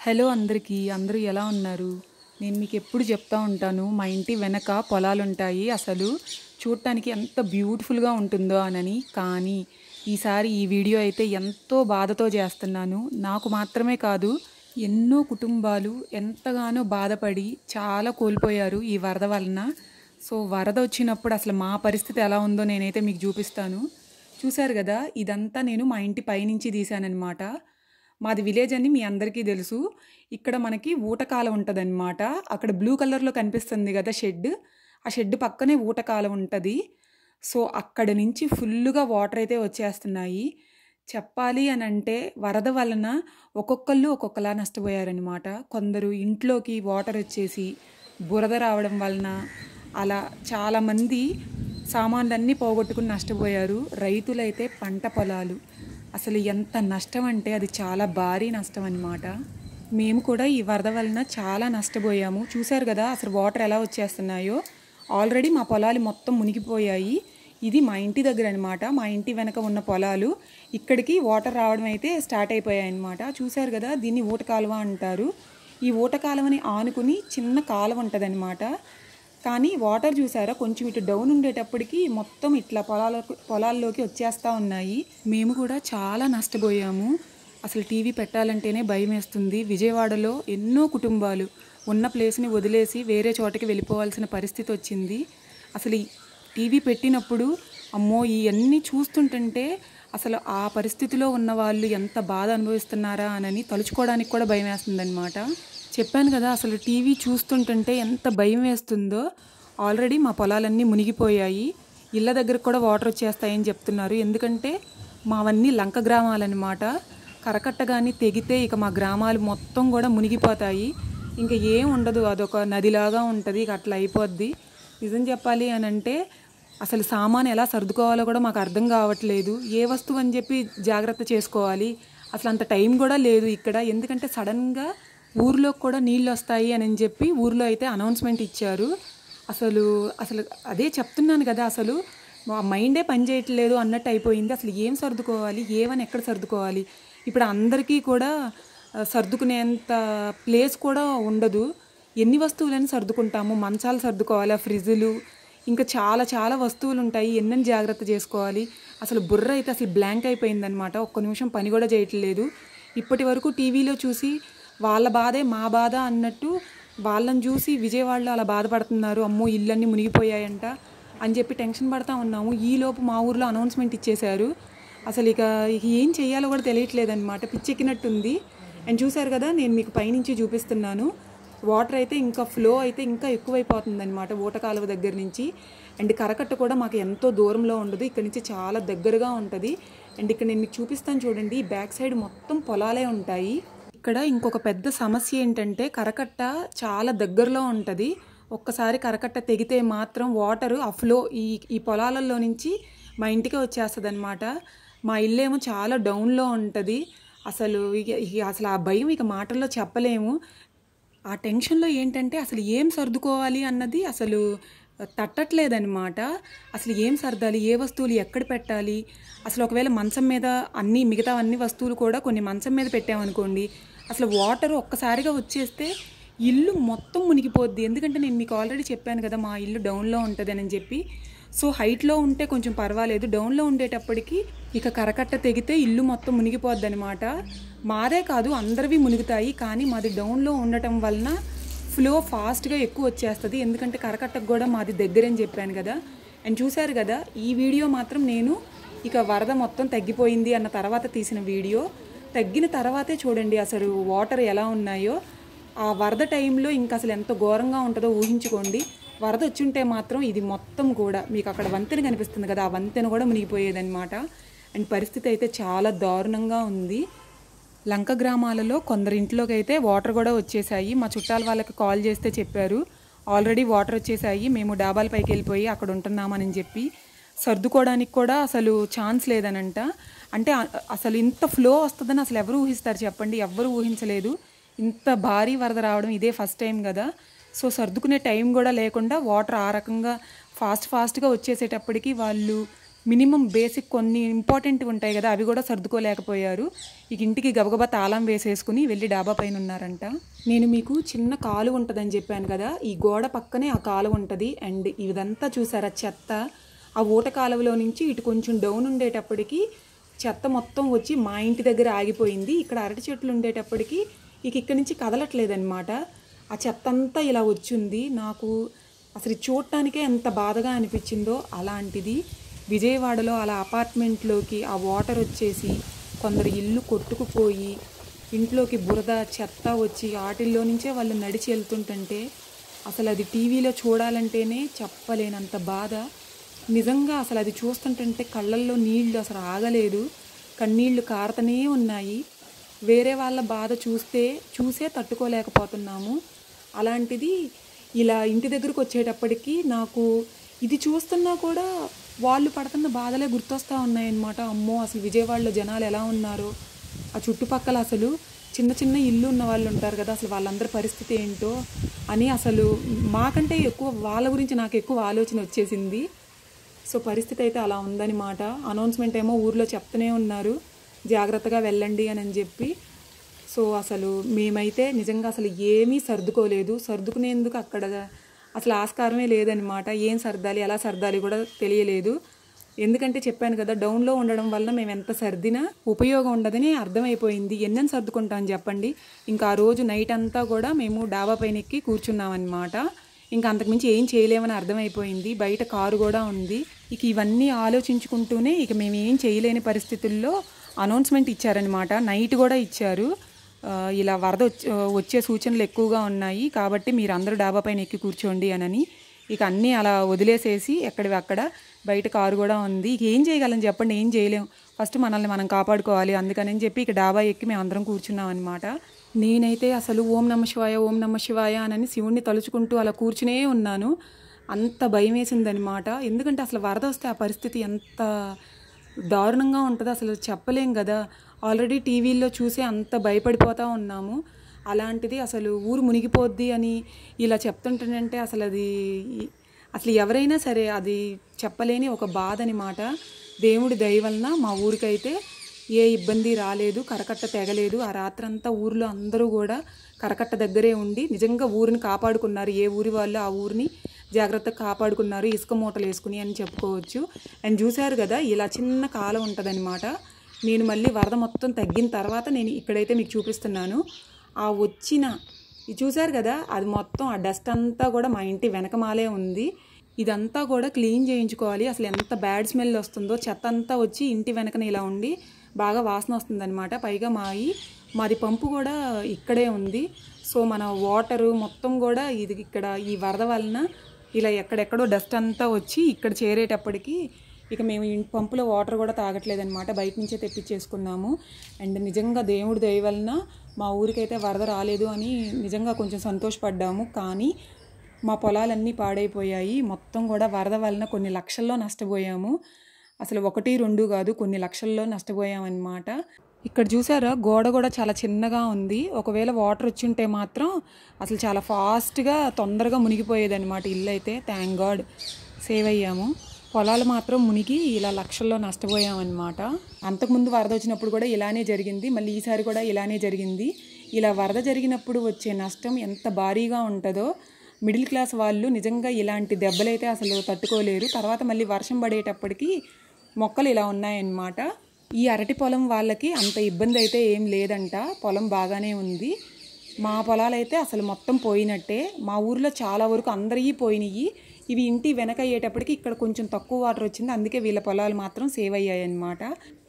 Hello అందరికీ అందరూ ఎలా ఉన్నారు? నేను మీకు ఎప్పుడు చెప్తా ఉంటాను మా ఇంటి వెనక పొలాలు ఉంటాయి అసలు. చూడటానికి ఎంత బ్యూటిఫుల్గా ఉంటుందో అనని. కానీ ఈసారి ఈ వీడియో అయితే ఎంతో బాధతో చేస్తున్నాను. నాకు మాత్రమే కాదు ఎన్నో కుటుంబాలు ఎంతగానో బాధపడి చాలా కోల్పోయారు ఈ వరద వలన. సో వరద వచ్చినప్పుడు అసలు మా పరిస్థితి ఎలా ఉందో నేనైతే మీకు చూపిస్తాను. చూశారు కదా ఇదంతా నేను మా ఇంటి పైనుంచి తీశాననమాట మాది విలేజ్ అని మీ అందరికీ తెలుసు. ఇక్కడ మనకి ఊటకాల ఉంటుందన్నమాట. అక్కడ బ్లూ కలర్లో కనిపిస్తుంది కదా షెడ్. ఆ షెడ్ పక్కనే ఊటకాల ఉంటుంది. సో అక్కడ నుంచి ఫుల్గా వాటర్ అయితే వచ్చేస్తున్నాయి. చెప్పాలి అని అంటే వరద వలన ఒక్కొక్కళ్ళు ఒక్కొక్కలా నష్టపోయారనమాట కొందరు ఇంట్లోకి వాటర్ వచ్చేసి బురద రావడం వలన అలా చాలామంది సామాన్లన్నీ పోగొట్టుకుని నష్టపోయారు. రైతులైతే పంట పొలాలు. అసలు ఎంత నష్టం అంటే అది చాలా భారీ నష్టం అనమాట మేము కూడా ఈ వరద వలన చాలా నష్టపోయాము. చూశారు కదా అసలు వాటర్ ఎలా వచ్చేస్తున్నాయో. ఆల్రెడీ మా పొలాలు మొత్తం మునిగిపోయాయి. ఇది మా ఇంటి దగ్గర అనమాట మా ఇంటి వెనక ఉన్న పొలాలు ఇక్కడికి వాటర్ రావడం అయితే స్టార్ట్ అయిపోయాయి అనమాట చూశారు కదా దీన్ని ఊట కాలువ అంటారు. ఈ ఊట కాలువని ఆనుకుని చిన్న కాలువ ఉంటుందన్నమాట. కానీ వాటర్ చూసారా? కొంచెం ఇటు డౌన్ ఉండేటప్పటికి మొత్తం ఇట్లా పొలాలకు పొలాల్లోకి వచ్చేస్తూ ఉన్నాయి. మేము కూడా చాలా నష్టపోయాము. అసలు టీవీ పెట్టాలంటేనే భయం వేస్తుంది విజయవాడలో ఎన్నో కుటుంబాలు ఉన్న ప్లేస్ని వదిలేసి వేరే చోటకి వెళ్ళిపోవాల్సిన పరిస్థితి వచ్చింది. అసలు టీవీ పెట్టినప్పుడు అమ్మో ఇవన్నీ చూస్తుంటుంటే అసలు ఆ పరిస్థితిలో ఉన్న వాళ్ళు ఎంత బాధ అనుభవిస్తున్నారా? అని తలుచుకోవడానికి కూడా భయం వేస్తుందన్నమాట చెప్పాను కదా అసలు టీవీ చూస్తుంటుంటే ఎంత భయం వేస్తుందో ఆల్రెడీ మా పొలాలన్నీ మునిగిపోయాయి. ఇళ్ళ దగ్గర కూడా వాటర్ వచ్చేస్తాయని చెప్తున్నారు. ఎందుకంటే మావన్నీ లంక గ్రామాలన్నమాట. కరకట్ట కానీ తెగితే ఇక మా గ్రామాలు మొత్తం కూడా మునిగిపోతాయి. ఇంకా ఏం ఉండదు అదొక నదిలాగా ఉంటుంది ఇక అట్లా అయిపోద్ది. నిజం చెప్పాలి అని అంటే అసలు సామాను ఎలా సర్దుకోవాలో కూడా మాకు అర్థం కావట్లేదు. ఏ వస్తువు అని చెప్పి జాగ్రత్త చేసుకోవాలి. అసలు అంత టైం కూడా లేదు ఇక్కడ. ఎందుకంటే సడన్గా ఊర్లో కూడా నీళ్ళు వస్తాయి అని చెప్పి ఊర్లో అయితే అనౌన్స్మెంట్ ఇచ్చారు. అసలు అసలు అదే చెప్తున్నాను కదా అసలు. మైండే పని చేయట్లేదు అన్నట్టు అయిపోయింది. అసలు ఏం సర్దుకోవాలి? ఏమని ఎక్కడ సర్దుకోవాలి? ఇప్పుడు అందరికీ కూడా సర్దుకునేంత ప్లేస్ కూడా ఉండదు. ఎన్ని వస్తువులని సర్దుకుంటాము? మంచాలు సర్దుకోవాలి? ఫ్రిడ్జులు ఇంకా చాలా చాలా వస్తువులు ఉంటాయి ఎన్నెన్ని జాగ్రత్త చేసుకోవాలి? అసలు బుర్ర అయితే అసలు బ్లాంక్ అయిపోయిందనమాట ఒక్క నిమిషం పని కూడా చేయట్లేదు. ఇప్పటి వరకు టీవీలో చూసి వాళ్ళ బాధే మా బాధ అన్నట్టు వాళ్ళని చూసి విజయవాడలో అలా బాధపడుతున్నారు. అమ్మో ఇళ్ళన్నీ మునిగిపోయాయంట అని చెప్పి టెన్షన్ పడతా ఉన్నాము. ఈలోపు మా ఊర్లో అనౌన్స్మెంట్ ఇచ్చేశారు. అసలు ఇక ఏం చేయాలో కూడా తెలియట్లేదన్నమాట. పిచ్చెక్కినట్టుంది. అండ్ చూశారు కదా నేను మీకు పైనుంచి చూపిస్తున్నాను. వాటర్ అయితే ఇంకా ఫ్లో అయితే ఇంకా ఎక్కువైపోతుంది అనమాట ఊటకాలువ దగ్గర నుంచి. అండ్ కరకట్ట కూడా మాకు ఎంతో దూరంలో ఉండదు. ఇక్కడ నుంచి చాలా దగ్గరగా ఉంటుంది. అండ్ ఇక్కడ నేను మీకు చూపిస్తాను చూడండి. బ్యాక్ సైడ్ మొత్తం పొలాలే ఉంటాయి. ఇక్కడ ఇంకొక పెద్ద సమస్య ఏంటంటే కరకట్ట చాలా దగ్గరలో ఉంటుంది. ఒక్కసారి కరకట్ట తెగితే మాత్రం వాటర్ ఆ ఫ్లో ఈ ఈ పొలాలలో నుంచి మా ఇంటికి వచ్చేస్తుంది అనమాట మా ఇల్లు ఏమో చాలా డౌన్లో ఉంటుంది. అసలు ఇక ఇక అసలు ఆ భయం ఇక మాటల్లో చెప్పలేము. ఆ టెన్షన్లో ఏంటంటే అసలు ఏం సర్దుకోవాలి అన్నది అసలు తట్టట్లేదన్నమాట. అసలు ఏం సర్దాలి? ఏ వస్తువులు ఎక్కడ పెట్టాలి? అసలు ఒకవేళ మంచం మీద అన్ని మిగతా అన్ని వస్తువులు కూడా కొన్ని మంచం మీద పెట్టామనుకోండి అసలు వాటర్ ఒక్కసారిగా వచ్చేస్తే ఇల్లు మొత్తం మునిగిపోద్ది. ఎందుకంటే నేను మీకు ఆల్రెడీ చెప్పాను కదా మా ఇల్లు డౌన్లో ఉంటుంది అని చెప్పి. సో హైట్లో ఉంటే కొంచెం పర్వాలేదు. డౌన్లో ఉండేటప్పటికి ఇక కరకట్ట తెగితే ఇల్లు మొత్తం మునిగిపోద్ది అనమాట మాదే కాదు అందరివి మునుగుతాయి. కానీ మాది డౌన్లో ఉండటం వలన ఫ్లో ఫాస్ట్గా ఎక్కువ వచ్చేస్తుంది. ఎందుకంటే కరకట్టకు కూడా మాది దగ్గరని చెప్పాను కదా. అండ్ చూశారు కదా ఈ వీడియో మాత్రం నేను ఇక వరద మొత్తం తగ్గిపోయింది అన్న తర్వాత తీసిన వీడియో. తగ్గిన తర్వాతే చూడండి అసలు వాటర్ ఎలా ఉన్నాయో. ఆ వరద టైంలో ఇంకా అసలు ఎంత ఘోరంగా ఉంటుందో ఊహించుకోండి. వరద వచ్చుంటే మాత్రం ఇది మొత్తం కూడా మీకు అక్కడ వంతెన కనిపిస్తుంది కదా ఆ వంతెన కూడా మునిగిపోయేదన్నమాట. అండ్ పరిస్థితి అయితే చాలా దారుణంగా ఉంది. లంక గ్రామాలలో కొందరి ఇంట్లోకి అయితే వాటర్ కూడా వచ్చేసాయి. మా చుట్టాల వాళ్ళకి కాల్ చేస్తే చెప్పారు. ఆల్రెడీ వాటర్ వచ్చేసాయి. మేము డాబాల పైకి వెళ్ళిపోయి అక్కడ ఉంటున్నామని చెప్పి సర్దుకోవడానికి కూడా అసలు ఛాన్స్ లేదనంట. అంటే అసలు ఇంత ఫ్లో వస్తుందని అసలు ఎవరు ఊహిస్తారు చెప్పండి? ఎవ్వరు ఊహించలేదు. ఇంత భారీ వరద రావడం ఇదే ఫస్ట్ టైం కదా. సో సర్దుకునే టైం కూడా లేకుండా వాటర్ ఆ రకంగా ఫాస్ట్ ఫాస్ట్గా వచ్చేసేటప్పటికి వాళ్ళు మినిమం బేసిక్ కొన్ని ఇంపార్టెంట్ ఉంటాయి కదా అవి కూడా సర్దుకోలేకపోయారు. ఇక ఇంటికి గబగబా తాళం వేసేసుకుని వెళ్ళి డాబా పైన ఉన్నారంట. నేను మీకు చిన్న కాలు ఉంటుందని చెప్పాను కదా ఈ గోడ పక్కనే ఆ కాలు ఉంటుంది. అండ్ ఇదంతా చూసారా? చెత్త. ఆ ఊట కాలువలో నుంచి ఇటు కొంచెం డౌన్ ఉండేటప్పటికి చెత్త మొత్తం వచ్చి మా ఇంటి దగ్గర ఆగిపోయింది. ఇక్కడ అరటి చెట్లు ఉండేటప్పటికి ఇక ఇక్కడి నుంచి కదలట్లేదన్నమాట. ఆ చెత్త అంతా ఇలా వచ్చింది. నాకు అసలు చూడటానికే ఎంత బాధగా అనిపించిందో అలాంటిది. విజయవాడలో అలా అపార్ట్మెంట్లోకి ఆ వాటర్ వచ్చేసి కొందరు ఇల్లు కొట్టుకుపోయి ఇంట్లోకి బురద చెత్త వచ్చి వాటిల్లో నుంచే వాళ్ళు నడిచి వెళ్తుంటుంటే అసలు అది టీవీలో చూడాలంటేనే చెప్పలేనంత బాధ. నిజంగా అసలు అది చూస్తుంటే కళ్ళల్లో నీళ్ళు అసలు ఆగలేదు. కన్నీళ్ళు కారుతూనే ఉన్నాయి. వేరే వాళ్ళ బాధ చూస్తే చూసే తట్టుకోలేకపోతున్నాము. అలాంటిది ఇలా ఇంటి దగ్గరకు వచ్చేటప్పటికి నాకు ఇది చూస్తున్నా కూడా వాళ్ళు పడుతున్న బాధలే గుర్తొస్తూ ఉన్నాయన్నమాట. అమ్మో అసలు విజయవాడలో జనాలు ఎలా ఉన్నారో. ఆ చుట్టుపక్కల అసలు చిన్న చిన్న ఇల్లు ఉన్న వాళ్ళు ఉంటారు కదా అసలు వాళ్ళందరి పరిస్థితి ఏంటో అని అసలు మాకంటే ఎక్కువ వాళ్ళ గురించి నాకు ఎక్కువ ఆలోచన వచ్చేసింది. సో పరిస్థితి అయితే అలా ఉందన్నమాట అనౌన్స్మెంట్ ఏమో ఊర్లో చెప్తూనే ఉన్నారు. జాగ్రత్తగా వెళ్ళండి అని అని చెప్పి. సో అసలు మేమైతే నిజంగా అసలు ఏమీ సర్దుకోలేదు. సర్దుకునేందుకు అక్కడ అసలు ఆస్కారమే లేదనమాట ఏం సర్దాలి ఎలా సర్దాలి కూడా తెలియలేదు. ఎందుకంటే చెప్పాను కదా డౌన్లో ఉండడం వల్ల మేము ఎంత సర్దినా ఉపయోగం ఉండదని అర్థమైపోయింది. ఎన్నెన్ సర్దుకుంటాం చెప్పండి. ఇంకా ఆ రోజు నైట్ అంతా కూడా మేము డాబా పైన ఎక్కి కూర్చున్నామన్నమాట ఇంకా అంతకుమించి ఏం చేయలేమని అర్థమైపోయింది. బయట కారు కూడా ఉంది. ఇక ఇవన్నీ ఆలోచించుకుంటూనే ఇక మేము ఏం చేయలేని పరిస్థితుల్లో అనౌన్స్మెంట్ ఇచ్చారనమాట నైట్ కూడా ఇచ్చారు. ఇలా వరద వచ్చే వచ్చే సూచనలు ఎక్కువగా ఉన్నాయి. కాబట్టి మీరు అందరూ డాబా పైన ఎక్కి కూర్చోండి అనని ఇక అన్నీ అలా వదిలేసేసి ఎక్కడివి అక్కడ బయట కారు కూడా ఉంది. ఇక ఏం చేయగలం చెప్పండి. ఏం చేయలేం. ఫస్ట్ మనల్ని మనం కాపాడుకోవాలి. అందుకని చెప్పి ఇక డాబా ఎక్కి మేము అందరం కూర్చున్నాం అనమాట నేనైతే అసలు ఓం నమ శివాయ ఓం నమ శివాయ అని శివుణ్ణి తలుచుకుంటూ అలా కూర్చునే ఉన్నాను. అంత భయం వేసిందనమాట ఎందుకంటే అసలు వరద వస్తే ఆ పరిస్థితి ఎంత దారుణంగా ఉంటుందో అసలు చెప్పలేం కదా. ఆల్రెడీ టీవీల్లో చూసే అంత భయపడిపోతూ ఉన్నాము. అలాంటిది అసలు ఊరు మునిగిపోద్ది అని ఇలా చెప్తుంటానంటే అసలు అది అసలు ఎవరైనా సరే అది చెప్పలేని ఒక బాధ అనమాట దేవుడి దయ వలన మా ఊరికైతే ఏ ఇబ్బంది రాలేదు కరకట్ట తెగలేదు. ఆ రాత్రంతా ఊర్లో అందరూ కూడా కరకట్ట దగ్గరే ఉండి నిజంగా ఊరిని కాపాడుకున్నారు ఏ ఊరి వాళ్ళు ఆ ఊరిని. జాగ్రత్తగా కాపాడుకున్నారు ఇసుక మూటలు వేసుకుని అని చెప్పుకోవచ్చు. అండ్ చూశారు కదా ఇలా చిన్న కాలం ఉంటుందన్నమాట. నేను మళ్ళీ వరద మొత్తం తగ్గిన తర్వాత నేను ఇక్కడైతే మీకు చూపిస్తున్నాను. ఆ వచ్చిన ఇది చూశారు కదా అది మొత్తం ఆ డస్ట్ అంతా కూడా మా ఇంటి వెనకమాలే ఉంది. ఇదంతా కూడా క్లీన్ చేయించుకోవాలి. అసలు ఎంత బ్యాడ్ స్మెల్ వస్తుందో చెత్త అంతా వచ్చి ఇంటి వెనకన ఇలా ఉండి బాగా వాసన వస్తుందన్నమాట. పైగా మాయి మాది పంపు కూడా ఇక్కడే ఉంది. సో మన వాటరు మొత్తం కూడా ఇది ఇక్కడ ఈ వరద వలన ఇలా ఎక్కడెక్కడో డస్ట్ అంతా వచ్చి ఇక్కడ చేరేటప్పటికి ఇక మేము ఇంటి పంపులో వాటర్ కూడా తాగట్లేదనమాట బయట నుంచే తెప్పించేసుకున్నాము. అండ్ నిజంగా దేవుడి దయ వలన మా ఊరికైతే వరద రాలేదు అని నిజంగా కొంచెం సంతోషపడ్డాము. కానీ మా పొలాలన్నీ పాడైపోయాయి. మొత్తం కూడా వరద వలన కొన్ని లక్షల్లో నష్టపోయాము. అసలు ఒకటి రెండు కాదు కొన్ని లక్షల్లో నష్టపోయామన్నమాట. ఇక్కడ చూసారా? గోడ కూడా చాలా చిన్నగా ఉంది. ఒకవేళ వాటర్ వచ్చింటే మాత్రం అసలు చాలా ఫాస్ట్గా తొందరగా మునిగిపోయేదన్నమాట ఇల్లు అయితే థ్యాంక్ గాడ్ సేవ్ అయ్యాము. పొలాలు మాత్రం మునిగి ఇలా లక్షల్లో నష్టపోయామన్నమాట. అంతకుముందు వరద వచ్చినప్పుడు కూడా ఇలానే జరిగింది. మళ్ళీ ఈసారి కూడా ఇలానే జరిగింది. ఇలా వరద జరిగినప్పుడు వచ్చే నష్టం ఎంత భారీగా ఉంటుందో మిడిల్ క్లాస్ వాళ్ళు నిజంగా ఇలాంటి దెబ్బలైతే అసలు తట్టుకోలేరు. తర్వాత మళ్ళీ వర్షం పడేటప్పటికి మొక్కలు ఇలా ఉన్నాయన్నమాట. ఈ అరటి పొలం వాళ్ళకి అంత ఇబ్బంది అయితే ఏం లేదంట. పొలం బాగానే ఉంది. మా పొలాలైతే అసలు మొత్తం పోయినట్టే. మా ఊర్లో చాలా వరకు అందరివి పోయినాయి ఇవి ఇంటి వెనక అయ్యేటప్పటికి ఇక్కడ కొంచెం తక్కువ వాటర్ వచ్చింది. అందుకే వీళ్ళ పొలాలు మాత్రం సేవ్ అయ్యాయి అన్నమాట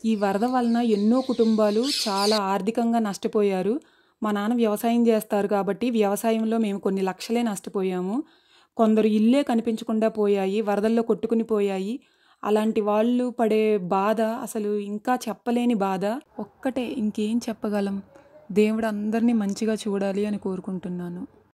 ఈ వరద వలన ఎన్నో కుటుంబాలు చాలా ఆర్థికంగా నష్టపోయారు. మా నాన్న వ్యవసాయం చేస్తారు కాబట్టి వ్యవసాయంలో మేము కొన్ని లక్షలే నష్టపోయాము. కొందరు ఇల్లే కనిపించకుండా పోయాయి వరదల్లో కొట్టుకుని పోయాయి. అలాంటి వాళ్ళు పడే బాధ అసలు ఇంకా చెప్పలేని బాధ. ఒక్కటే ఇంకేం చెప్పగలం? దేవుడు అందరినీ మంచిగా చూడాలి అని కోరుకుంటున్నాను.